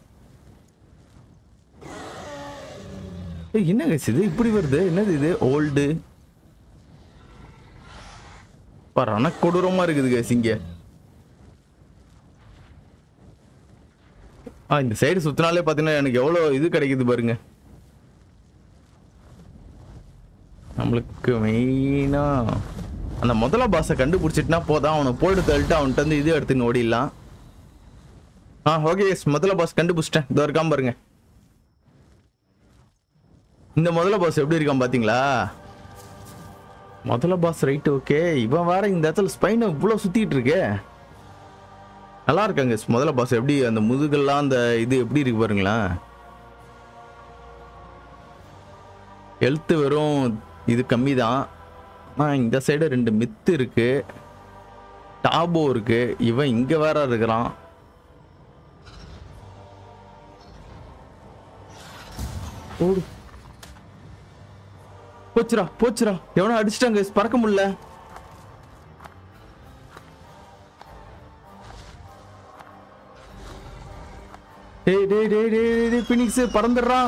Speaker 1: என்ன guys இது? இப்படி வருது? என்னது இது? ஓல்டு ரண கொடூரமா இருக்குது guys ஆ இந்த சைடு சுத்தினாலே பார்த்தீங்கன்னா எனக்கு எவ்வளோ இது கிடைக்குது பாருங்க. நம்மளுக்கு மெயினாக அந்த முதல்ல பாஸை கண்டுபிடிச்சிட்டுனா போதான் அவனை போட்டு தள்ளிட்டு அவன்கிட்ட வந்து இது எடுத்துன்னு ஓடிடலாம். ஆ ஓகே எஸ் முதல்ல பாஸ் கண்டுபிடிச்சிட்டேன். இதோ இருக்காம பாருங்க. இந்த முதல்ல பாஸ் எப்படி இருக்கான் பார்த்தீங்களா முதல்ல பாஸ் ரைட்டு ஓகே இவன் வேற இந்த இடத்துல ஸ்பைனை இவ்வளோ சுத்திட்டு இருக்கே. நல்லா இருக்காங்க முதல்ல பாஸ் எப்படி அந்த முதுகெல்லாம் அந்த இது எப்படி இருக்கு பாருங்களேன் ஹெல்த்து வெறும் இது கம்மி தான் ஆனால் இந்த சைடு ரெண்டு மித்து இருக்குது டாபோ இருக்குது இவன் இங்கே வேற இருக்கிறான். ஓடு. போச்சுடா போச்சுடா. எவனோ அடிச்சிட்டாங்க பறக்க முடியல. டேய் டேய் டேய் டேய் பினிக்ஸ் பறந்துடுறா.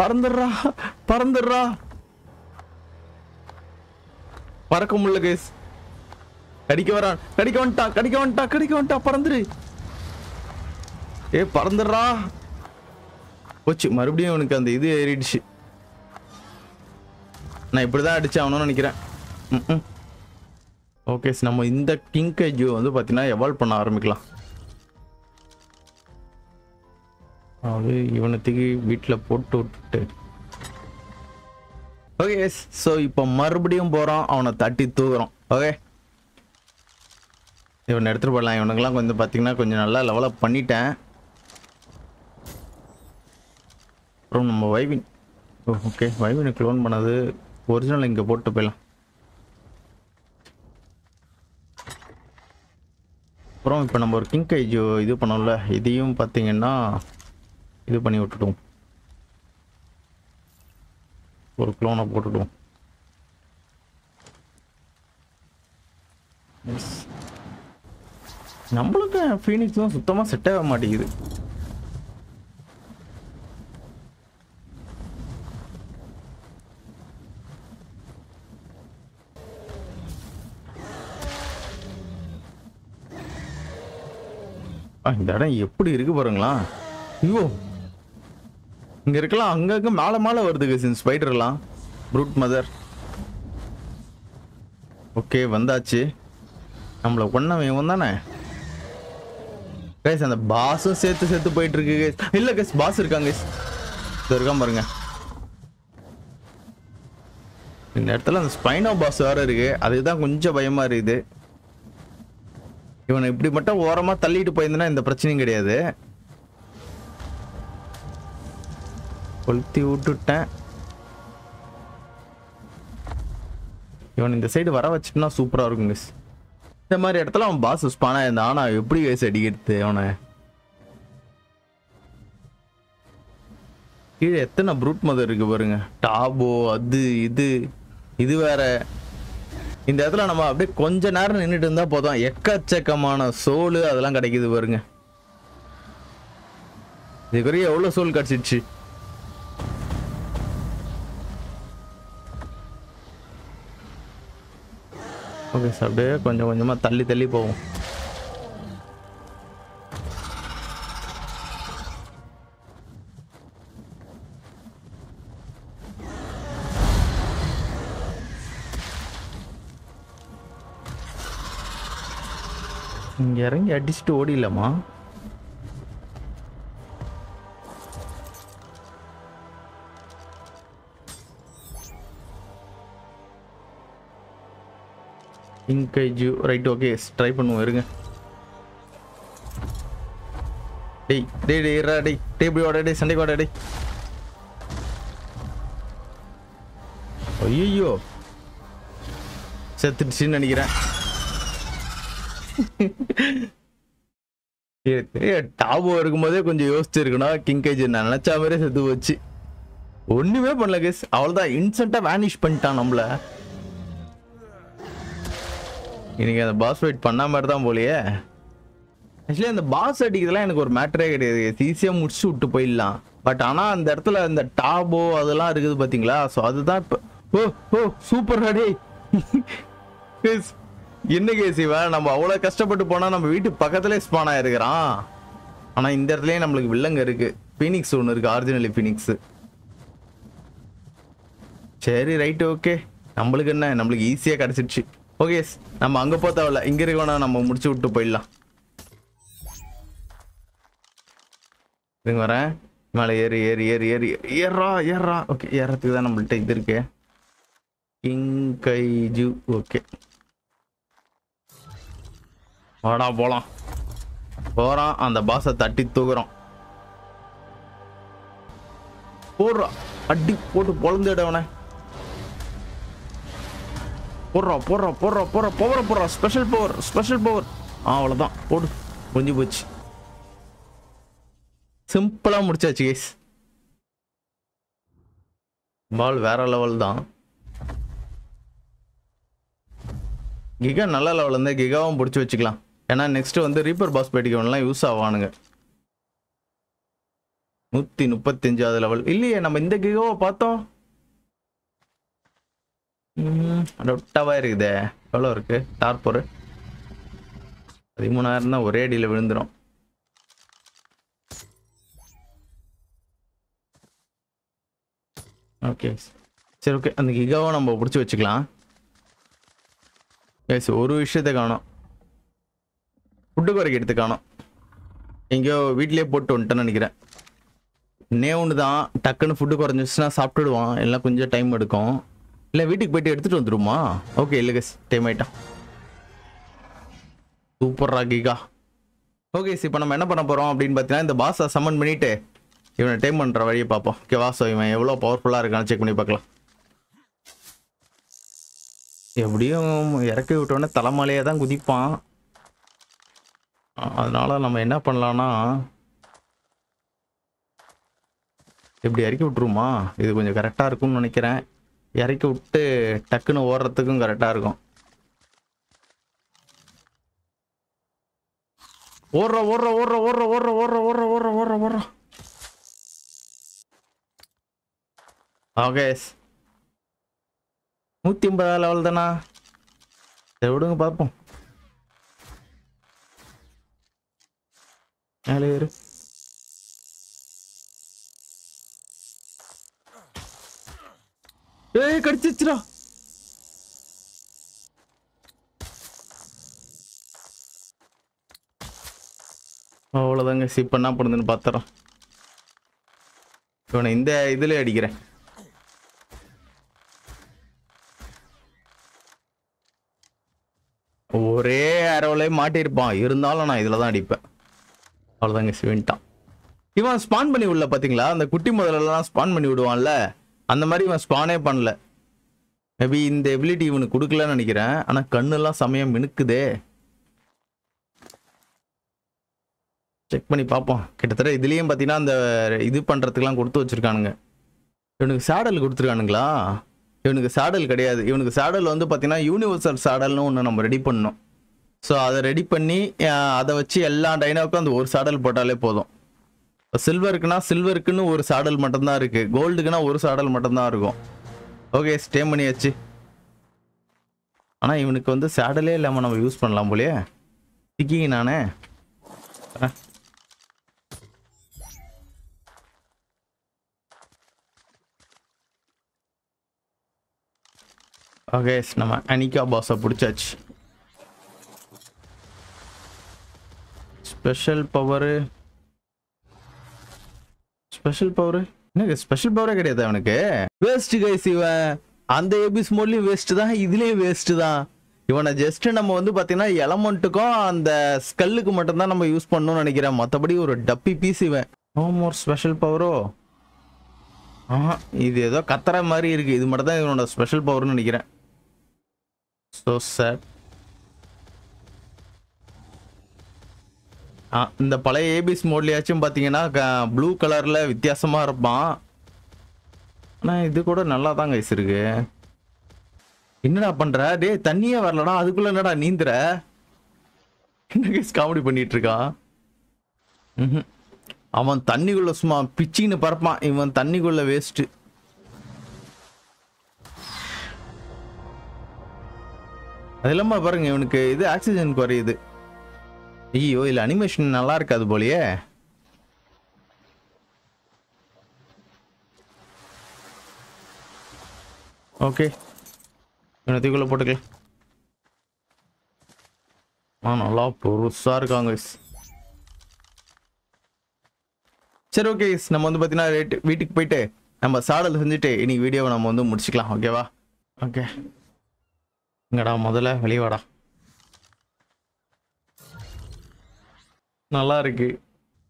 Speaker 1: பறந்துடுறா பறந்துடுறா. பறக்க முடியல கேஸ். கடிக்க வரான் கடிக்க வந்துட்டா கடிக்க வந்துட்டா கடிக்க வந்துட்டா பறந்துரு. ஏ பறந்துடுறா. போச்சு மறுபடியும் உனக்கு அந்த இது ஏறிடுச்சு. நான் இப்படிதான் அடிச்சு அவனும் நினைக்கிறேன் ஓகே நம்ம இந்த கிங் கைஜு வந்து பார்த்தீங்கன்னா எவால்வ் பண்ண ஆரம்பிக்கலாம். அது இவனத்துக்கு வீட்டில் போட்டு விட்டுட்டு. ஓகே எஸ் ஸோ இப்போ மறுபடியும் போகிறோம் அவனை தட்டி தூக்குறோம் ஓகே இவனை எடுத்துகிட்டு போடலாம் இவனுக்கெல்லாம் கொஞ்சம் பார்த்தீங்கன்னா கொஞ்சம் நல்லா லெவலப் பண்ணிட்டேன். அப்புறம் நம்ம வைவின் ஓ ஓகே வைவினை க்ளோன் பண்ணது ஒரிஜினல் இங்கே போட்டு போயிடலாம். அப்புறம் இப்போ நம்ம ஒரு கிங் இது பண்ணோம்ல. இதையும் பார்த்தீங்கன்னா இது பண்ணி விட்டுட்டோம். ஒரு க்ளோனை போட்டுட்டோம். நம்மளுக்கு ஃபீனிக்ஸ் தான் சுத்தமாக செட் ஆக மாட்டேங்குது. ஆ, இந்த இடம் எப்படி இருக்கு பாருங்களா ஐயோ. இங்க இருக்கலாம். அங்கங்க மேல மேல வருது ஸ்பைடர்லாம் ப்ரூட் மதர் ஓகே வந்தாச்சு. நம்மள ஒன்னவன் இவன் தானே? கைஸ் அந்த பாஸும் சேர்த்து சேர்த்து போயிட்டு இருக்கு கேஸ் இல்ல கைஸ் பாஸ் இருக்காங்க கைஸ் இது இருக்காம பாருங்க. இந்த இடத்துல அந்த ஸ்பைனோ பாஸ் வேற இருக்கு. அதுதான் கொஞ்சம் பயமா இருக்குது. இவனை இப்படி மட்டும் ஓரமா தள்ளிட்டு போயிருந்தனா இந்த பிரச்சனையும் கிடையாது. கொளுத்தி விட்டுட்டேன். இவன் இந்த சைடு வர வச்சுட்டுனா சூப்பராக இருக்கும் மிஸ் இந்த மாதிரி இடத்துல அவன் பாஸ் ஸ்பானா இருந்தான் ஆனால் எப்படி வயசு அடிக்கிறது அவனை? கீழே எத்தனை ப்ரூட் மதர் இருக்கு பாருங்க. டாபோ அது இது இது வேற. இந்த இடத்துல நம்ம அப்படியே கொஞ்ச நேரம் நின்றுட்டு இருந்தா போதும். எக்கச்சக்கமான சோல் அதெல்லாம் கிடைக்குது பாருங்க. இதுக்குரிய எவ்வளோ சோல் கிடச்சிடுச்சு ஓகே சார் அப்படியே கொஞ்சம் கொஞ்சமாக தள்ளி தள்ளி போவோம். இங்கே இறங்கி அடிச்சுட்டு ஓடிடலாமா? இங்கைஜு ரைட் ஓகே ட்ரை பண்ணுவோம் இருங்க. டேய் டேய் டேய் இரா டேய் டேபிள் வாடா டேய் சண்டைக்கு வாடா டேய். ஐயோ செத்துடுச்சுன்னு நினைக்கிறேன். டாபோ இருக்கும்போதே கொஞ்சம் யோசிச்சிருக்கணும் கிங்கேஜ் நான் நினைச்சா மாதிரியே செத்து போச்சு. ஒண்ணுமே பண்ணல கேஸ் அவ்வளோதான் இன்சென்ட்டாக வேனிஷ் பண்ணிட்டான் நம்மள. இன்னைக்கு அந்த பாஸ் ஃபைட் பண்ண மாதிரி தான் போலியே. ஆக்சுவலி அந்த பாஸ் அடிக்கிறதுலாம் எனக்கு ஒரு மேட்டரே கிடையாது. ஈஸியாக முடிச்சு விட்டு போயிடலாம். பட் ஆனால் அந்த இடத்துல அந்த டாபோ அதெல்லாம் இருக்குது பார்த்தீங்களா ஸோ அதுதான் இப்போ ஓ ஓ சூப்பர் அடே என்ன கேசிவா நம்ம அவ்வளோ கஷ்டப்பட்டு போனால் நம்ம வீட்டு பக்கத்துலேயே ஸ்பான் இருக்கிறான் ஆனால் இந்த இடத்துலயே நம்மளுக்கு வில்லங்க இருக்குது ஃபீனிக்ஸ் ஒன்று இருக்குது ஆரிஜினலி ஃபீனிக்ஸு சரி ரைட்டு ஓகே நம்மளுக்கு என்ன? நம்மளுக்கு ஈஸியாக கிடச்சிடுச்சு. ஓகே நம்ம அங்கே போக தேவையில்ல. இங்கே இருக்கணும் நம்ம முடிச்சு விட்டு போயிடலாம். இருங்க வரேன். மேலே ஏறி ஏறி ஏறி ஏறி. ஏறா ஏறா ஓகே ஏறத்துக்கு தான் நம்மள்ட்ட இது இருக்கு. King kaiju okay. வாடா போலாம். போறான். அந்த பாஸை தட்டி தூக்குறோம் போடுறா. அடி போட்டு பொழந்துடவனே போடுறோம் போடுறோம் போடுறோம் போடுறோம் பவரை போடுறோம் ஸ்பெஷல் பவர் ஸ்பெஷல் பவர் ஆ அவ்வளோதான் போடு. முடிஞ்சு போச்சு. சிம்பிளாக முடிச்சாச்சு கேஸ் பால் வேற லெவல் தான். கிகா நல்ல லெவல் இருந்தால் கிகாவும் பிடிச்சி வச்சுக்கலாம். ஏன்னா நெக்ஸ்ட்டு வந்து ரீப்பர் பாஸ் பேட்டிக்கவன்லாம் யூஸ் ஆவானுங்க. நூற்றி முப்பத்தஞ்சாவது லெவல் இல்லையே நம்ம இந்த கிகாவை பார்த்தோம். டொட்டாவா இருக்குதே. எவ்வளோ இருக்கு? டார்போரு பதிமூணாயிரம் தான் ஒரே அடியில் விழுந்துடும் ஓகே. சரி ஓகே. அந்த கிகாவை நம்ம பிடிச்சி வச்சுக்கலாம். எஸ் ஒரு விஷயத்தை காணும். ஃபுட்டு குறைக்கு எடுத்து காணும். எங்கேயோ வீட்லேயே போட்டு வந்துட்டேன்னு நினைக்கிறேன். நே ஒன்று தான் டக்குன்னு ஃபுட்டு குறைஞ்சிச்சுன்னா சாப்பிட்டுடுவான். எல்லாம் கொஞ்சம் டைம் எடுக்கும். இல்லை வீட்டுக்கு போயிட்டு எடுத்துகிட்டு வந்துருமா? ஓகே இல்லை கஸ் டைம் ஆயிட்டான். சூப்பர்ரா கிகா ஓகே இப்போ நம்ம என்ன பண்ண போகிறோம் அப்படின்னு பார்த்தீங்கன்னா இந்த பாஸை சம்மன் பண்ணிவிட்டு இவனை டைம் பண்ணுற வழியை பார்ப்போம். ஓகேவா ஸோ இவன் எவ்வளோ பவர்ஃபுல்லாக இருக்கான்னு செக் பண்ணி பார்க்கலாம். எப்படியும் இறக்கி விட்டோடனே தலைமலையே தான் குதிப்பான். அதனால் நம்ம என்ன பண்ணலான்னா இப்படி இறக்கி விட்ருமா இது கொஞ்சம் கரெக்டாக இருக்கும்னு நினைக்கிறேன். இறக்கி விட்டு டக்குன்னு ஓடுறதுக்கும் கரெக்டாக இருக்கும். ஓடுற ஓடுற ஓடுற ஓடுற ஓடுற ஓடுற ஓடுற ஓடுற ஓடுற ஓடுற. ஓகே நூற்றி ஐம்பதா லெவல் தானா? சரி விடுங்க பார்ப்போம். மேலே ஏறு. ஏய் கடிச்சிச்சுடா அவ்வளோதாங்க இப்போ என்ன பண்ணுதுன்னு பார்த்துறோம் இவனை இந்த இதுல அடிக்கிறேன். ஒரே அரோலே மாட்டியிருப்பான். இருந்தாலும் நான் இதில் தான் அடிப்பேன். அவ்வளோதாங்க சிவன்ட்டான் இவன் ஸ்பான் பண்ணி விடல பார்த்தீங்களா அந்த குட்டி முதலெல்லாம் ஸ்பான் பண்ணி விடுவான்ல. அந்த மாதிரி இவன் ஸ்பானே பண்ணல. மேபி இந்த எபிலிட்டி இவனுக்கு கொடுக்கலன்னு நினைக்கிறேன். ஆனால் கண்ணெல்லாம் சமயம் மினுக்குதே. செக் பண்ணி பார்ப்போம். கிட்டத்தட்ட இதுலேயும் பார்த்தீங்கன்னா அந்த இது பண்ணுறதுக்கெலாம் கொடுத்து வச்சிருக்கானுங்க. இவனுக்கு சேடல் கொடுத்துருக்கானுங்களா? இவனுக்கு சாடல் கிடையாது. இவனுக்கு சாடல் வந்து பார்த்தீங்கன்னா யூனிவர்சல் சாடல்னு ஒன்று நம்ம ரெடி பண்ணோம் ஸோ அதை ரெடி பண்ணி அதை வச்சு எல்லா டைனாவுக்கும் அந்த ஒரு சாடல் போட்டாலே போதும். சில்வருக்குன்னா சில்வருக்குன்னு ஒரு சாடல் மட்டும்தான் இருக்கு. கோல்டுக்குன்னா ஒரு சாடல் மட்டும்தான் இருக்கும். ஓகே ஸ்டே பண்ணியாச்சு ஆனால் இவனுக்கு வந்து சாடலே இல்லாமல் நம்ம யூஸ் பண்ணலாம் போலயே. திக்கிங்க நானே. ஓகே நம்ம அனிகா பாஸை பிடிச்சாச்சு. ஸ்பெஷல் பவரு ஸ்பெஷல் பவர் எனக்கு ஸ்பெஷல் பவரே கிடையாது அவனுக்கு? வேஸ்ட் கைஸ் இவன் அந்த எபிஸ் மோட்லயும் வேஸ்ட் தான் இதுலயும் வேஸ்ட் தான். இவனை ஜஸ்ட் நம்ம வந்து பாத்தீங்கன்னா எலமெண்ட்டுக்கும் அந்த ஸ்கல்லுக்கு மட்டும்தான் நம்ம யூஸ் பண்ணணும்னு நினைக்கிறேன். மற்றபடி ஒரு டப்பி பீஸ் இவன். நோ மோர் ஸ்பெஷல் பவரோ ஆஹா இது ஏதோ கத்துற மாதிரி இருக்கு. இது மட்டும் தான் இவனோட ஸ்பெஷல் பவர்னு நினைக்கிறேன். ஸோ சார் இந்த பழைய ஏபிஎஸ் மோட்லயாச்சும் பார்த்தீங்கன்னா ப்ளூ கலரில் வித்தியாசமாக இருப்பான். ஆனால் இது கூட நல்லா தான் கைஸ் இருக்கு. என்னடா பண்ணுற டேய் தண்ணியே வரலடா அதுக்குள்ளே என்னடா நீந்துற? என்ன கைஸ் காமெடி பண்ணிட்டு இருக்கான் அவன் தண்ணிக்குள்ள சும்மா பிச்சின்னு பறப்பான். இவன் தண்ணிக்குள்ள வேஸ்ட்டு அது இல்லாமல் பாருங்க இவனுக்கு இது ஆக்சிஜன் குறையுது. ஐயோ இல்ல அனிமேஷன் நல்லா இருக்காது போலயே. ஓகே இவனத்துக்குள்ள போட்டுக்கலாம். ஆ நல்லா பெருசா இருக்காங்க சரி ஓகே நம்ம வந்து பார்த்தீங்கன்னா ரேட் வீட்டுக்கு போயிட்டு நம்ம சாடல் செஞ்சுட்டு இன்னைக்கு வீடியோவை நம்ம வந்து முடிச்சுக்கலாம் ஓகேவா ஓகே இங்கடா முதல்ல வெளியே வாடா. நல்லா இருக்கு.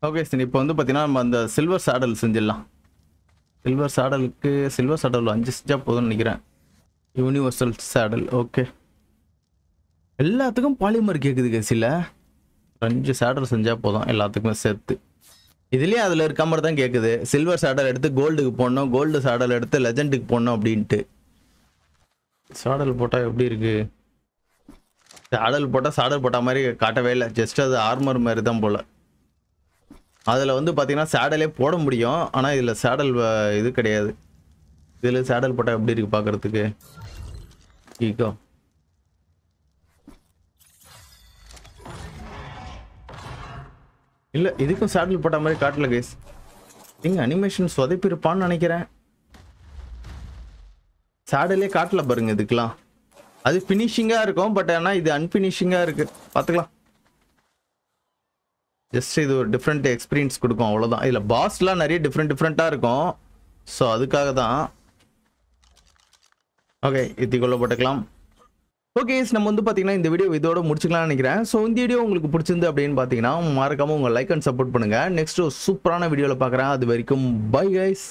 Speaker 1: ஓகே சார் இப்போ வந்து பார்த்தீங்கன்னா நம்ம அந்த சில்வர் சாடல் செஞ்சிடலாம். சில்வர் சாடலுக்கு சில்வர் சாடல் அஞ்சு செஞ்சால் போதும்னு நினைக்கிறேன். யூனிவர்சல் சாடல் ஓகே எல்லாத்துக்கும் பாலிமர் கேட்குது கேசில அஞ்சு சாடல் செஞ்சால் போதும் எல்லாத்துக்குமே சேர்த்து. இதுலேயே அதில் இருக்க மாதிரி தான் கேட்குது சில்வர் சாடல் எடுத்து கோல்டுக்கு போடணும் கோல்டு சாடல் எடுத்து லெஜண்டுக்கு போடணும் அப்படின்ட்டு. சாடல் போட்டால் எப்படி இருக்குது சாடல் போட்டால் சாடல் போட்ட மாதிரி காட்டவே இல்லை. ஜஸ்ட் அது ஆர்மர் மாதிரி தான் போல். அதில் வந்து பார்த்தீங்கன்னா சேடலே போட முடியும். ஆனால் இதில் சேடல் வ- இது கிடையாது. இதில் சேடல் போட்டால் எப்படி இருக்கு பார்க்குறதுக்கு ஈகோ இல்லை இதுக்கும் சேடல் போட்ட மாதிரி காட்டல கேஸ் நீங்கள் அனிமேஷன் சொதைப்பிருப்பான்னு நினைக்கிறேன். சேடலே காட்டல பாருங்க இதுக்கெல்லாம். அது ஃபினிஷிங்காக இருக்கும் பட் ஆனால் இது அன்ஃபினிஷிங்காக இருக்கு. பார்த்துக்கலாம். ஜஸ்ட் இது ஒரு டிஃப்ரெண்ட் எக்ஸ்பீரியன்ஸ் கொடுக்கும் அவ்வளோதான் இதில் பாஸ்லாம் நிறைய டிஃப்ரெண்ட் டிஃப்ரெண்ட்டாக இருக்கும். ஸோ அதுக்காக தான். ஓகே இத்தி போட்டுக்கலாம். ஓகே நம்ம வந்து பார்த்தீங்கன்னா இந்த வீடியோ இதோட முடிச்சுக்கலாம்னு நினைக்கிறேன். ஸோ இந்த வீடியோ உங்களுக்கு பிடிச்சிருந்து அப்படின்னு பார்த்தீங்கன்னா மறக்காம உங்கள் லைக் அண்ட் சப்போர்ட் பண்ணுங்க. நெக்ஸ்ட் சூப்பரான வீடியோவில் பார்க்குறேன் அது வரைக்கும் பை கைஸ்